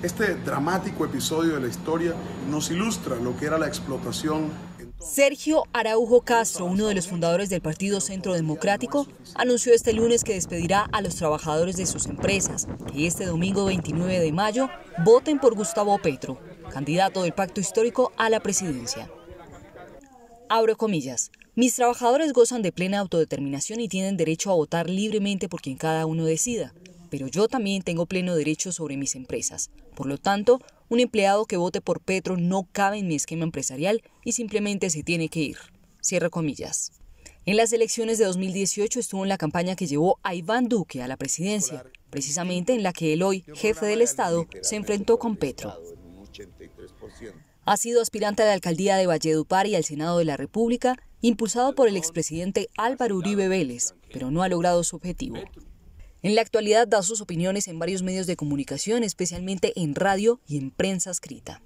Este dramático episodio de la historia nos ilustra lo que era la explotación. Sergio Araujo Castro, uno de los fundadores del Partido Centro Democrático, anunció este lunes que despedirá a los trabajadores de sus empresas, que este domingo 29 de mayo voten por Gustavo Petro, candidato del pacto histórico a la presidencia. Abro comillas. Mis trabajadores gozan de plena autodeterminación y tienen derecho a votar libremente por quien cada uno decida pero yo también tengo pleno derecho sobre mis empresas. Por lo tanto, un empleado que vote por Petro no cabe en mi esquema empresarial y simplemente se tiene que ir. Cierro comillas. En las elecciones de 2018 estuvo en la campaña que llevó a Iván Duque a la presidencia, precisamente en la que el hoy jefe del Estado se enfrentó con Petro. Ha sido aspirante a la alcaldía de Valledupar y al Senado de la República, impulsado por el expresidente Álvaro Uribe Vélez, pero no ha logrado su objetivo. En la actualidad da sus opiniones en varios medios de comunicación, especialmente en radio y en prensa escrita.